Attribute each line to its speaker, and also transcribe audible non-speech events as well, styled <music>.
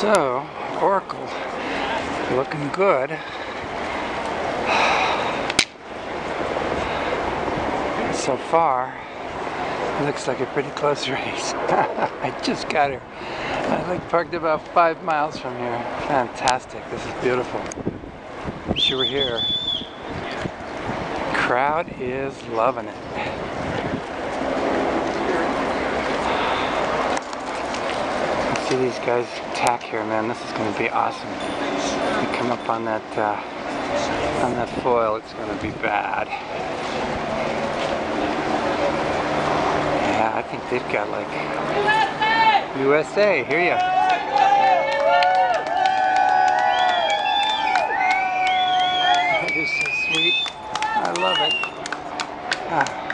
Speaker 1: So, Oracle looking good. <sighs> So far, looks like a pretty close <laughs> race. I just got here. I like parked about five miles from here. Fantastic. This is beautiful. Wish you were here. Crowd is loving it. See these guys tack here, man. This is going to be awesome. You come up on that uh, on that foil, it's going to be bad. Yeah, I think they've got like USA. Here ya. You're so sweet. I love it. Ah.